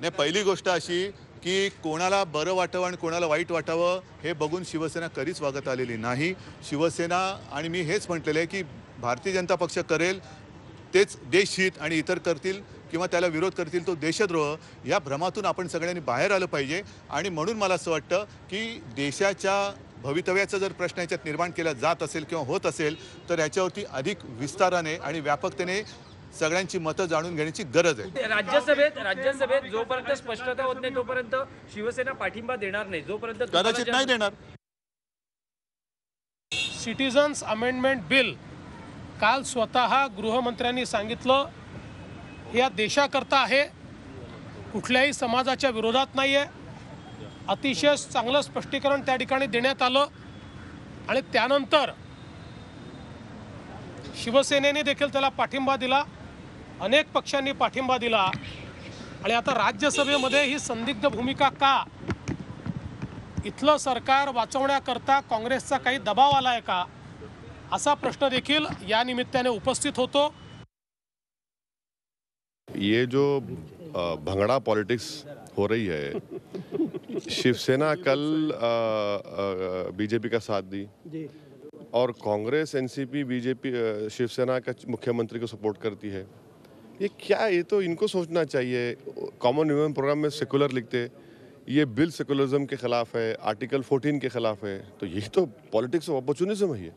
नाही पहिली गोष्ट अशी की कोणाला बरं वाटावं आणि कोणाला वाईट वाटावं हे बघून शिवसेना कधीच वागत आलेली नाही. शिवसेना आणि मी हेच म्हटलेलं आहे की भारतीय जनता पक्ष करेल तेच देशहित आणि इतर करतील किंवा त्याला विरोध करतील तो देशद्रोह या भ्रमातून आपण सगळ्यांनी बाहेर आलं पाहिजे. आणि म्हणून मला असं वाटतं की देशाच्या भवितव्याचा जर प्रश्न याच्यात निर्माण केला जात असेल किंवा होत असेल तर याच्यावरती अधिक विस्ताराने आणि व्यापकतेने सगळ्यांची मतं जाणून घेण्याची गरज आहे. राज्यसभेत राज्यसभेत जोपर्यंत स्पष्टता होत नाही तोपर्यंत शिवसेना पाठिंबा देणार नाही. जोपर्यंत कदाचित नाही देणार. सिटिझन्स अमेंडमेंट बिल काल स्वतः गृहमंत्र्यांनी सांगितलं हे या देशाकरता आहे. कुठल्याही समाजाच्या विरोधात नाही आहे अतिशय चांगलं स्पष्टीकरण त्या ठिकाणी देण्यात आलं. आणि त्यानंतर शिवसेनेने देखील त्याला पाठिंबा दिला. अनेक पक्षांनी पाठिंबा दिला. आणि आता राज्यसभेमध्ये ही संदिग्ध भूमिका का? इथलं सरकार वाचवण्याकरता काँग्रेसचा काही दबाव आला आहे का? असा प्रश्न देखील या निमित्ताने उपस्थित होतो. ये जो भंगड़ा पॉलिटिक्स हो रही है शिवसेना कल बीजेपी का साथ दी। और कांग्रेस एनसीपी बीजेपी शिवसेना का मुख्यमंत्री को सपोर्ट करती है। ये क्या, ये तो इनको सोचना चाहिए। कॉमन ह्यूमन प्रोग्राम में सेकुलर लिखते ये बिल सेकुलरिज्म के खिलाफ है आर्टिकल 14 के खिलाफ है। तो ये तो पॉलिटिक्स ऑफ़ अपॉर्चुनिज्म है ये।